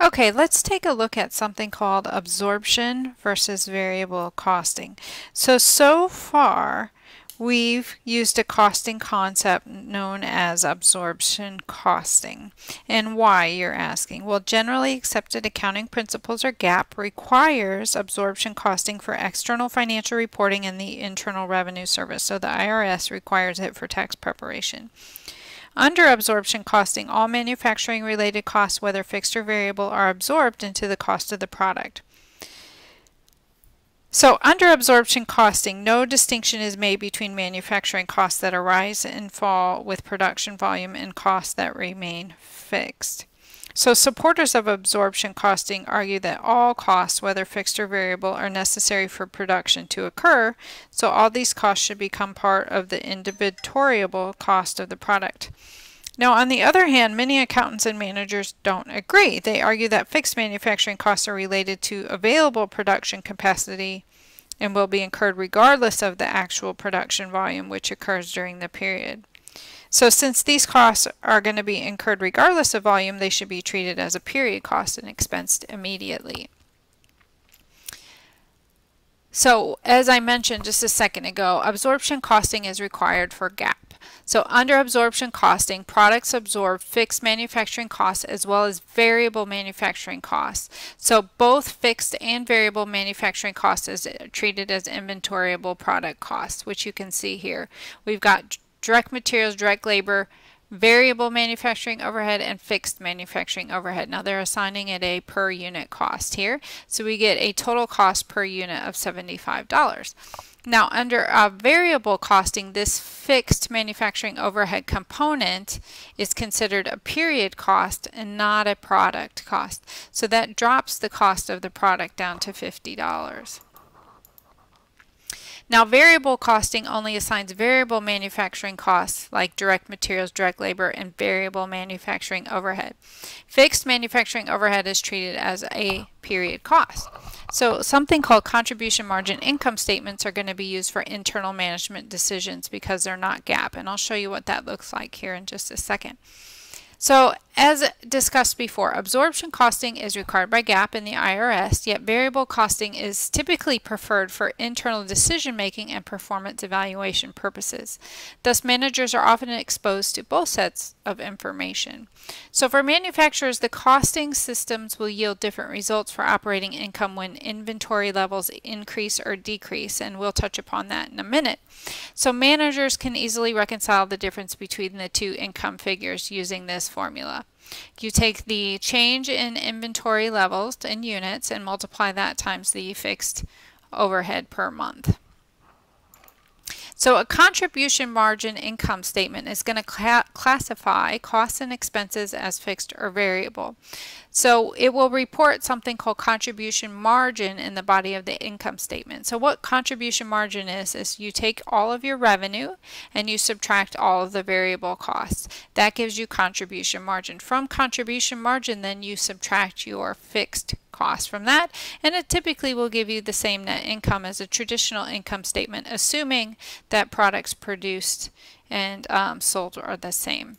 Okay, let's take a look at something called absorption versus variable costing. So, so far, we've used a costing concept known as absorption costing. And why, you're asking? Well, generally accepted accounting principles or GAAP requires absorption costing for external financial reporting and the Internal Revenue Service. So the IRS requires it for tax preparation. Under absorption costing, all manufacturing related costs, whether fixed or variable, are absorbed into the cost of the product. So under absorption costing, no distinction is made between manufacturing costs that arise and fall with production volume and costs that remain fixed. So supporters of absorption costing argue that all costs, whether fixed or variable, are necessary for production to occur, so all these costs should become part of the inventoriable cost of the product. Now, on the other hand, many accountants and managers don't agree. They argue that fixed manufacturing costs are related to available production capacity and will be incurred regardless of the actual production volume which occurs during the period. So since these costs are going to be incurred regardless of volume, they should be treated as a period cost and expensed immediately. So as I mentioned just a second ago, absorption costing is required for GAAP. So under absorption costing, products absorb fixed manufacturing costs as well as variable manufacturing costs. So both fixed and variable manufacturing costs is treated as inventoriable product costs, which you can see here. We've got direct materials, direct labor, variable manufacturing overhead, and fixed manufacturing overhead. Now they're assigning it a per unit cost here. So we get a total cost per unit of $75. Now under uh, variable costing, this fixed manufacturing overhead component is considered a period cost and not a product cost. So that drops the cost of the product down to $50. Now variable costing only assigns variable manufacturing costs like direct materials, direct labor, and variable manufacturing overhead. Fixed manufacturing overhead is treated as a period cost. So something called contribution margin income statements are going to be used for internal management decisions because they're not GAAP. And I'll show you what that looks like here in just a second. So as discussed before, absorption costing is required by GAAP and the IRS, yet variable costing is typically preferred for internal decision making and performance evaluation purposes. Thus, managers are often exposed to both sets of information. So for manufacturers, the costing systems will yield different results for operating income when inventory levels increase or decrease, and we'll touch upon that in a minute. So managers can easily reconcile the difference between the two income figures using this formula. You take the change in inventory levels in units and multiply that times the fixed overhead per month. So a contribution margin income statement is going to cl classify costs and expenses as fixed or variable. So it will report something called contribution margin in the body of the income statement. So what contribution margin is, is you take all of your revenue and you subtract all of the variable costs. That gives you contribution margin. From contribution margin, then you subtract your fixed cost from that and it typically will give you the same net income as a traditional income statement assuming that products produced and um, sold are the same.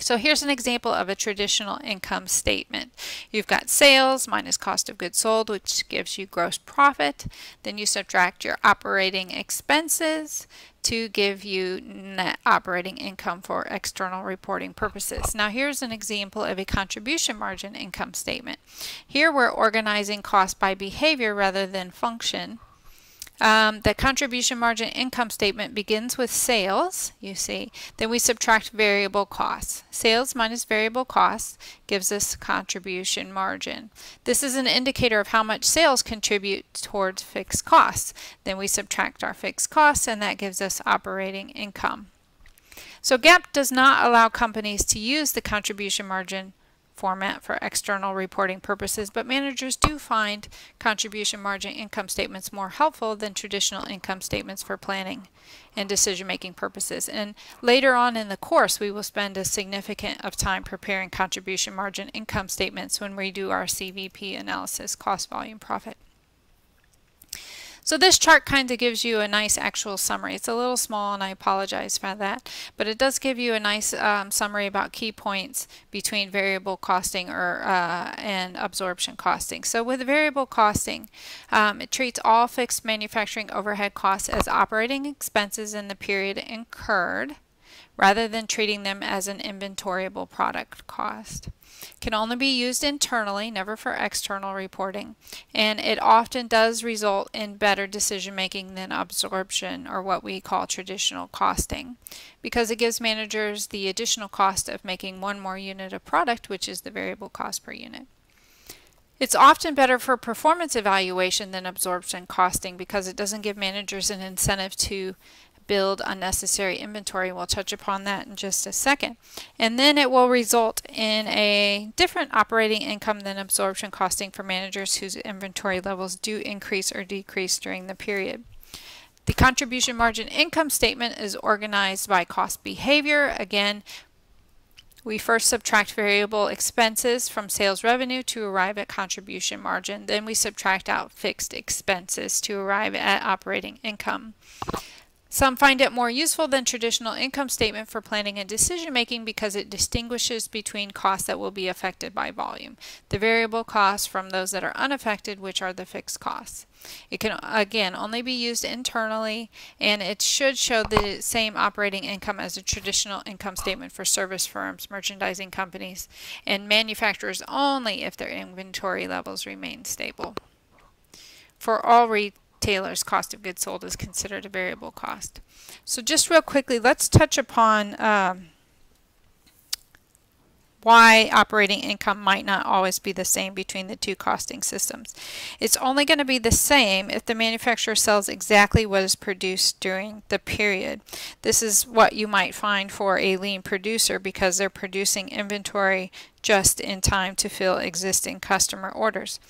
So here's an example of a traditional income statement. You've got sales minus cost of goods sold, which gives you gross profit. Then you subtract your operating expenses to give you net operating income for external reporting purposes. Now here's an example of a contribution margin income statement. Here we're organizing cost by behavior rather than function. Um, the contribution margin income statement begins with sales, you see. Then we subtract variable costs. Sales minus variable costs gives us contribution margin. This is an indicator of how much sales contribute towards fixed costs. Then we subtract our fixed costs and that gives us operating income. So GAAP does not allow companies to use the contribution margin format for external reporting purposes, but managers do find contribution margin income statements more helpful than traditional income statements for planning and decision-making purposes. And later on in the course, we will spend a significant of time preparing contribution margin income statements when we do our CVP analysis, cost volume profit. So this chart kind of gives you a nice actual summary. It's a little small and I apologize for that, but it does give you a nice um, summary about key points between variable costing or uh, and absorption costing. So with variable costing, um, it treats all fixed manufacturing overhead costs as operating expenses in the period incurred rather than treating them as an inventoriable product cost can only be used internally, never for external reporting, and it often does result in better decision making than absorption or what we call traditional costing because it gives managers the additional cost of making one more unit of product, which is the variable cost per unit. It's often better for performance evaluation than absorption costing because it doesn't give managers an incentive to build unnecessary inventory. We'll touch upon that in just a second. And then it will result in a different operating income than absorption costing for managers whose inventory levels do increase or decrease during the period. The contribution margin income statement is organized by cost behavior. Again, we first subtract variable expenses from sales revenue to arrive at contribution margin. Then we subtract out fixed expenses to arrive at operating income. Some find it more useful than traditional income statement for planning and decision making because it distinguishes between costs that will be affected by volume, the variable costs from those that are unaffected, which are the fixed costs. It can, again, only be used internally, and it should show the same operating income as a traditional income statement for service firms, merchandising companies, and manufacturers only if their inventory levels remain stable. For all retail Taylor's cost of goods sold is considered a variable cost. So just real quickly, let's touch upon um, why operating income might not always be the same between the two costing systems. It's only going to be the same if the manufacturer sells exactly what is produced during the period. This is what you might find for a lean producer because they're producing inventory just in time to fill existing customer orders.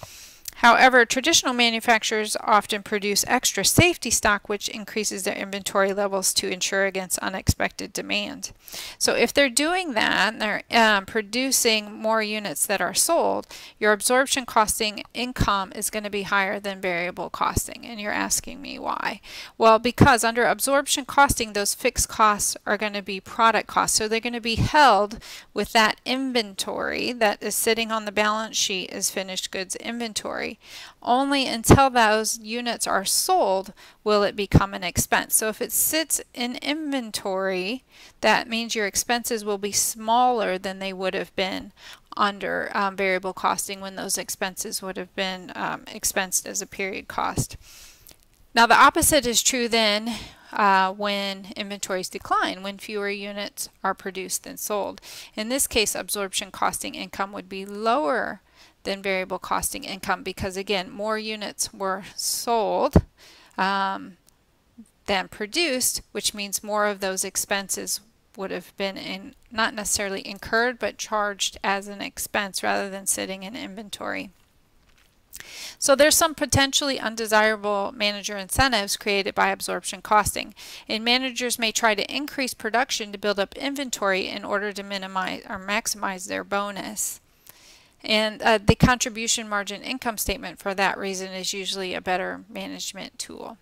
However, traditional manufacturers often produce extra safety stock, which increases their inventory levels to ensure against unexpected demand. So if they're doing that, and they're um, producing more units that are sold, your absorption costing income is going to be higher than variable costing. And you're asking me why? Well, because under absorption costing, those fixed costs are going to be product costs. So they're going to be held with that inventory that is sitting on the balance sheet as finished goods inventory Only until those units are sold will it become an expense. So if it sits in inventory, that means your expenses will be smaller than they would have been under um, variable costing when those expenses would have been um, expensed as a period cost. Now the opposite is true then uh, when inventories decline, when fewer units are produced than sold. In this case, absorption costing income would be lower than variable costing income because again more units were sold um, than produced which means more of those expenses would have been in not necessarily incurred but charged as an expense rather than sitting in inventory. So there's some potentially undesirable manager incentives created by absorption costing. And managers may try to increase production to build up inventory in order to minimize or maximize their bonus. And uh, the contribution margin income statement for that reason is usually a better management tool.